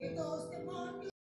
ball